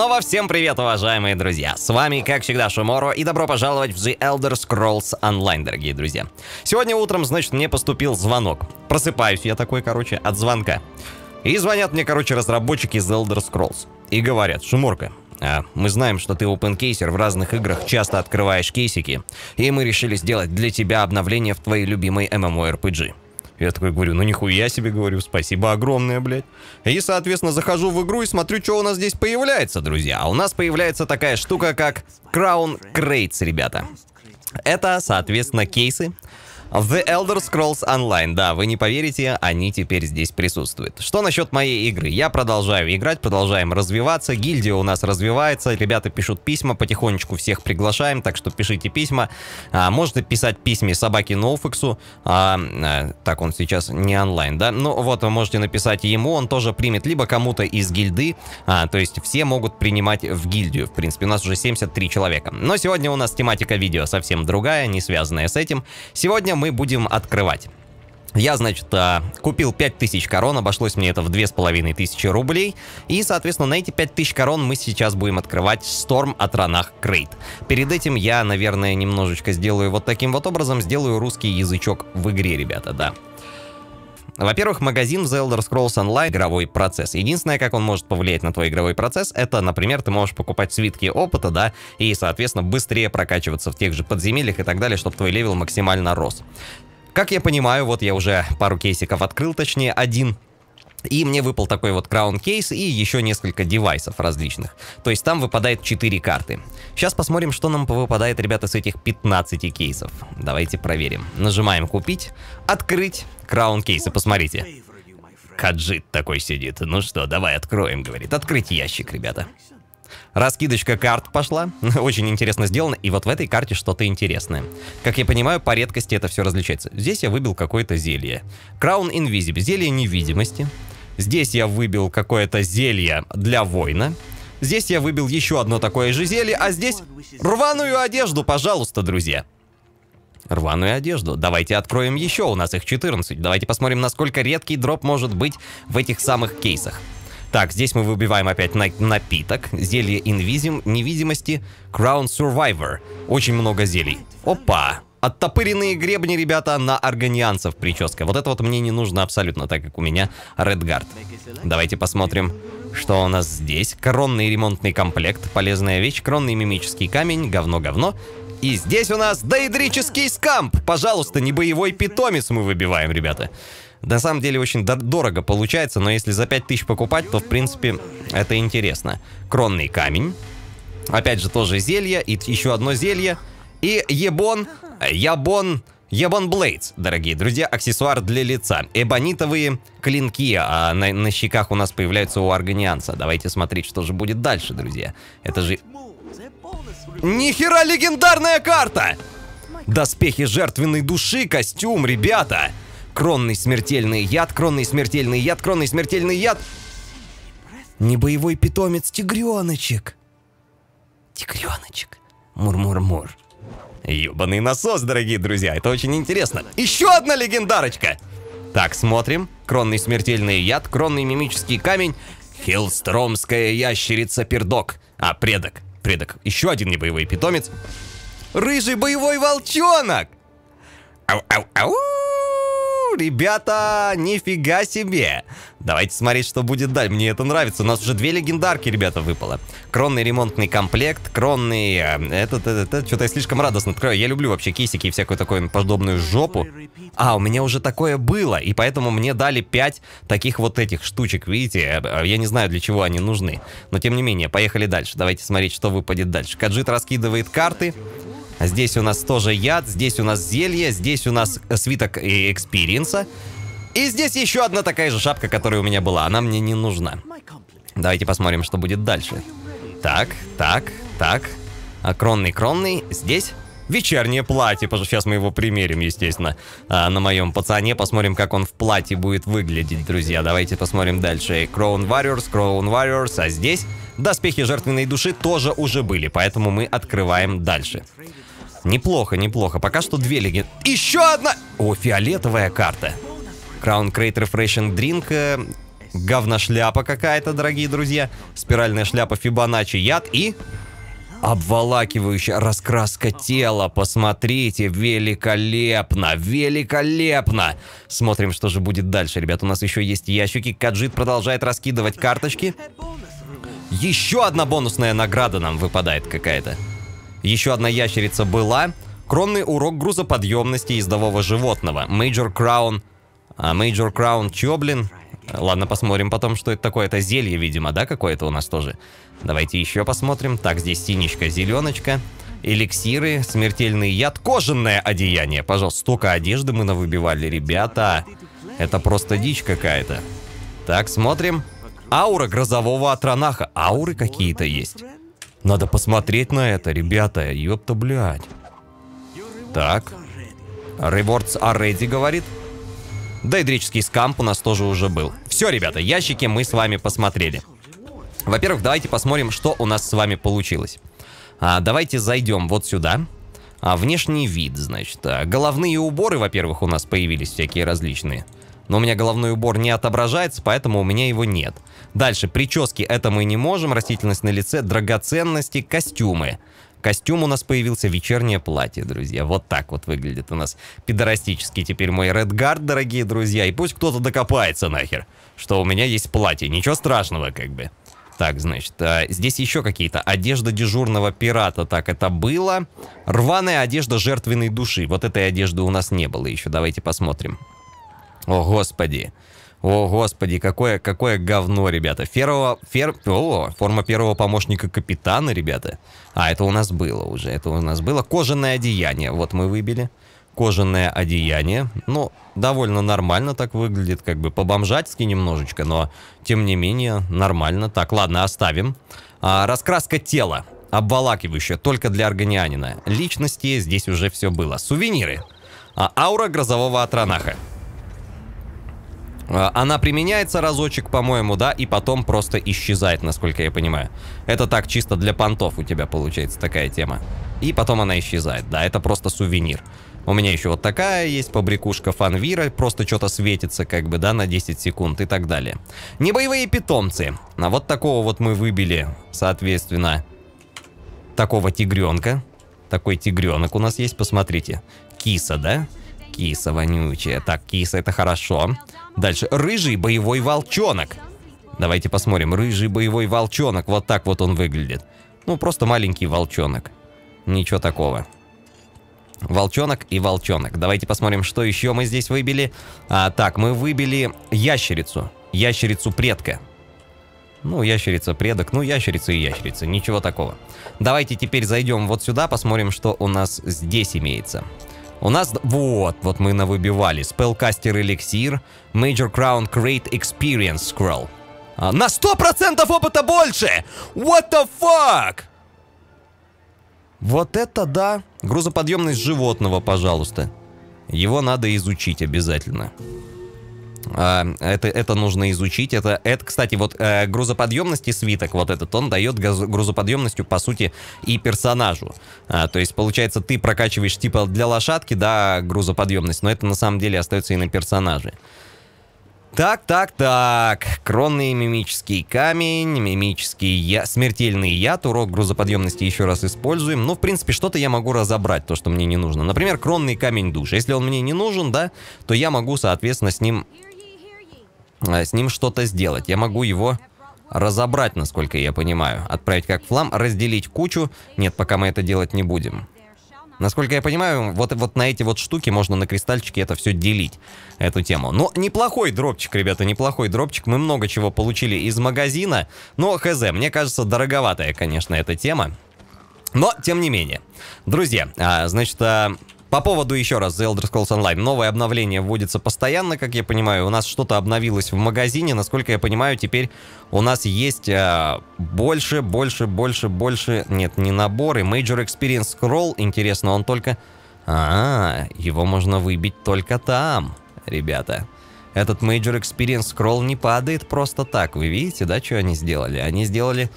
снова всем привет, уважаемые друзья! С вами, как всегда, Шуморо, и добро пожаловать в The Elder Scrolls Online, дорогие друзья. Сегодня утром, значит, мне поступил звонок. Просыпаюсь я такой, короче, от звонка. И звонят мне, короче, разработчики из Elder Scrolls. И говорят, Шуморка, а, мы знаем, что ты опенкейсер в разных играх часто открываешь кейсики, и мы решили сделать для тебя обновление в твоей любимой MMORPG. Я такой говорю, ну нихуя себе, говорю, спасибо огромное, блядь. И, соответственно, захожу в игру и смотрю, что у нас здесь появляется, друзья. А у нас появляется такая штука, как Crown Crates, ребята. Это, соответственно, кейсы, The Elder Scrolls Online, да, вы не поверите, они теперь здесь присутствуют. Что насчет моей игры? Я продолжаю играть, продолжаем развиваться, гильдия у нас развивается, ребята пишут письма, потихонечку всех приглашаем, так что пишите письма. А, можете писать письма собаке Ноуфиксу, а, а, так он сейчас не онлайн, да? Ну вот, вы можете написать ему, он тоже примет, либо кому-то из гильды, а, то есть все могут принимать в гильдию, в принципе, у нас уже 73 человека. Но сегодня у нас тематика видео совсем другая, не связанная с этим. Сегодня мы будем открывать. Я, значит, а, купил 5000 корон, обошлось мне это в 2500 рублей. И, соответственно, на эти 5000 корон мы сейчас будем открывать Storm от Ранах Крейт. Перед этим я, наверное, немножечко сделаю вот таким вот образом, сделаю русский язычок в игре, ребята, да. Во-первых, магазин The Elder Scrolls Online — игровой процесс. Единственное, как он может повлиять на твой игровой процесс, это, например, ты можешь покупать свитки опыта, да, и, соответственно, быстрее прокачиваться в тех же подземельях и так далее, чтобы твой level максимально рос. Как я понимаю, вот я уже пару кейсиков открыл, точнее один, и мне выпал такой вот crown case и еще несколько девайсов различных. То есть там выпадает 4 карты. Сейчас посмотрим, что нам выпадает, ребята, с этих 15 кейсов. Давайте проверим. Нажимаем купить, открыть краун кейсы, посмотрите. Каджит такой сидит. Ну что, давай откроем, говорит. Открыть ящик, ребята. Раскидочка карт пошла. Очень интересно сделано. И вот в этой карте что-то интересное. Как я понимаю, по редкости это все различается. Здесь я выбил какое-то зелье. Crown Invisible. Зелье невидимости. Здесь я выбил какое-то зелье для воина. Здесь я выбил еще одно такое же зелье, а здесь рваную одежду, пожалуйста, друзья. Рваную одежду. Давайте откроем еще, у нас их 14. Давайте посмотрим, насколько редкий дроп может быть в этих самых кейсах. Так, здесь мы выбиваем опять на напиток. Зелье инвизим, невидимости. Crown Survivor. Очень много зелий. Опа! Оттопыренные гребни, ребята, на органианцев прическа. Вот это вот мне не нужно абсолютно, так как у меня Редгард. Давайте посмотрим, что у нас здесь. Коронный ремонтный комплект, полезная вещь, кронный мимический камень, говно-говно. И здесь у нас доидрический скамп. Пожалуйста, не боевой питомец мы выбиваем, ребята. На самом деле очень дорого получается, но если за 5000 покупать, то в принципе это интересно. Кронный камень. Опять же тоже зелье и еще одно зелье. И ебон, ябон, ебон блейдс, дорогие друзья, аксессуар для лица. Эбонитовые клинки а на, на щеках у нас появляются у аргонианца. Давайте смотреть, что же будет дальше, друзья. Это же... Нихера легендарная карта! Доспехи жертвенной души, костюм, ребята! Кронный смертельный яд, кронный смертельный яд, кронный смертельный яд. Небоевой питомец тигреночек. Тигреночек. Мур-мур-мур. Ёбаный насос, дорогие друзья, это очень интересно. Еще одна легендарочка. Так, смотрим. Кронный смертельный яд, кронный мимический камень, хилстромская ящерица пердок. А, предок, предок. Еще один небоевой питомец. Рыжий боевой волчонок. Ау-ау-ау ребята, нифига себе. Давайте смотреть, что будет дальше. Мне это нравится. У нас уже две легендарки, ребята, выпало. Кронный ремонтный комплект, кронный... Э, этот, этот, этот, что-то я слишком радостно открою. Я люблю вообще кейсики и всякую такую подобную жопу. А, у меня уже такое было, и поэтому мне дали 5 таких вот этих штучек, видите? Э, я не знаю, для чего они нужны. Но тем не менее, поехали дальше. Давайте смотреть, что выпадет дальше. Каджит раскидывает карты. Здесь у нас тоже яд, здесь у нас зелье, здесь у нас свиток experience а. И здесь еще одна такая же шапка, которая у меня была. Она мне не нужна. Давайте посмотрим, что будет дальше. Так, так, так. А кронный, кронный. Здесь вечернее платье. Сейчас мы его примерим, естественно, а, на моем пацане. Посмотрим, как он в платье будет выглядеть, друзья. Давайте посмотрим дальше. Crown Warriors, Crown Warriors. А здесь доспехи жертвенной души тоже уже были, поэтому мы открываем дальше. Неплохо, неплохо. Пока что две легенды. Еще одна! О, фиолетовая карта. Crown Crate Refreshing Drink. Э, говношляпа какая-то, дорогие друзья. Спиральная шляпа Фибоначчи, яд и... Обволакивающая раскраска тела. Посмотрите, великолепно, великолепно. Смотрим, что же будет дальше, ребят. У нас еще есть ящики. Каджит продолжает раскидывать карточки. Еще одна бонусная награда нам выпадает какая-то. Еще одна ящерица была. Кронный урок грузоподъемности ездового животного. Major Crown. А Major Crown чё, блин? Ладно, посмотрим потом, что это такое. Это зелье, видимо, да, какое-то у нас тоже. Давайте еще посмотрим. Так, здесь синичка, зеленочка. Эликсиры, смертельный яд, кожаное одеяние. Пожалуйста, столько одежды мы навыбивали, ребята. Это просто дичь какая-то. Так, смотрим. Аура грозового атронаха. Ауры какие-то есть. Надо посмотреть на это, ребята. Ёпта, блядь. Так. Rewards already, говорит. Дейдрический скамп у нас тоже уже был. Все, ребята, ящики мы с вами посмотрели. Во-первых, давайте посмотрим, что у нас с вами получилось. А, давайте зайдем вот сюда. А, внешний вид, значит. А, головные уборы, во-первых, у нас появились всякие различные. Но у меня головной убор не отображается, поэтому у меня его нет. Дальше, прически это мы не можем, растительность на лице, драгоценности, костюмы. Костюм у нас появился, вечернее платье, друзья. Вот так вот выглядит у нас пидорастический теперь мой Редгард, дорогие друзья. И пусть кто-то докопается нахер, что у меня есть платье. Ничего страшного, как бы. Так, значит, а, здесь еще какие-то. Одежда дежурного пирата, так это было. Рваная одежда жертвенной души. Вот этой одежды у нас не было еще. Давайте посмотрим. О, господи. О, господи, какое, какое говно, ребята. Ферова, фер, о, форма первого помощника капитана, ребята. А, это у нас было уже, это у нас было. Кожаное одеяние, вот мы выбили кожаное одеяние. Ну, довольно нормально так выглядит, как бы по-бомжатски немножечко, но тем не менее нормально. Так, ладно, оставим. А, раскраска тела, обволакивающая, только для органианина. Личности здесь уже все было. Сувениры. А, аура грозового атронаха. А, она применяется разочек, по-моему, да, и потом просто исчезает, насколько я понимаю. Это так, чисто для понтов у тебя получается такая тема. И потом она исчезает, да, это просто сувенир. У меня еще вот такая есть побрякушка фанвира, просто что-то светится как бы, да, на 10 секунд и так далее. Небоевые питомцы. А вот такого вот мы выбили, соответственно, такого тигренка. Такой тигренок у нас есть, посмотрите. Киса, да? Киса вонючая. Так, киса это хорошо. Дальше, рыжий боевой волчонок. Давайте посмотрим. Рыжий боевой волчонок. Вот так вот он выглядит. Ну, просто маленький волчонок. Ничего такого. Волчонок и волчонок. Давайте посмотрим, что еще мы здесь выбили. А, так, мы выбили ящерицу. Ящерицу предка. Ну, ящерица предок, ну, ящерица и ящерица, ничего такого. Давайте теперь зайдем вот сюда, посмотрим, что у нас здесь имеется. У нас, вот, вот мы навыбивали. Spellcaster эликсир, Major Crown Great Experience Scroll. А, на 100% опыта больше! What the fuck? Вот это да! Грузоподъемность животного, пожалуйста. Его надо изучить обязательно. А, это, это нужно изучить. Это, это кстати, вот э, грузоподъемности свиток, вот этот, он дает грузоподъемностью, по сути, и персонажу. А, то есть, получается, ты прокачиваешь типа для лошадки, да, грузоподъемность, но это на самом деле остается и на персонаже. Так, так, так. Кронный мимический камень, мимический я... смертельный яд, урок грузоподъемности еще раз используем. Ну, в принципе, что-то я могу разобрать, то, что мне не нужно. Например, кронный камень душ. Если он мне не нужен, да, то я могу, соответственно, с ним... Э, с ним что-то сделать. Я могу его разобрать, насколько я понимаю. Отправить как флам, разделить кучу. Нет, пока мы это делать не будем. Насколько я понимаю, вот, вот на эти вот штуки можно на кристальчики это все делить, эту тему. Но неплохой дропчик, ребята, неплохой дропчик. Мы много чего получили из магазина. Но, хз, мне кажется, дороговатая, конечно, эта тема. Но, тем не менее. Друзья, а, значит, а, по поводу еще раз The Elder Scrolls Online. Новое обновление вводится постоянно, как я понимаю. У нас что-то обновилось в магазине. Насколько я понимаю, теперь у нас есть э, больше, больше, больше, больше... Нет, не наборы. Major Experience Scroll. Интересно, он только... А, его можно выбить только там, ребята. Этот Major Experience Scroll не падает просто так. Вы видите, да, что они сделали? Они сделали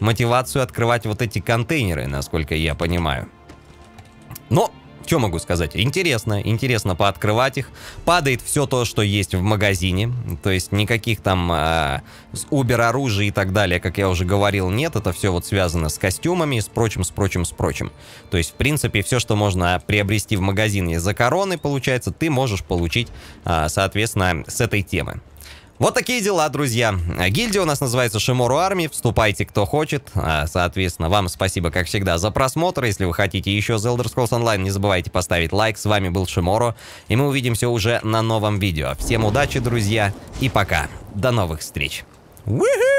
мотивацию открывать вот эти контейнеры, насколько я понимаю. Что могу сказать? Интересно, интересно пооткрывать их. Падает все то, что есть в магазине. То есть никаких там э, Uber оружия и так далее, как я уже говорил, нет. Это все вот связано с костюмами, с прочим, с прочим, с прочим. То есть, в принципе, все, что можно приобрести в магазине за короны, получается, ты можешь получить, э, соответственно, с этой темы. Вот такие дела, друзья. Гильдия у нас называется Шимору Арми. Вступайте, кто хочет. А, соответственно, вам спасибо, как всегда, за просмотр. Если вы хотите еще The Elder Scrolls Online, не забывайте поставить лайк. С вами был Шиморо, и мы увидимся уже на новом видео. Всем удачи, друзья, и пока. До новых встреч. Woohoo!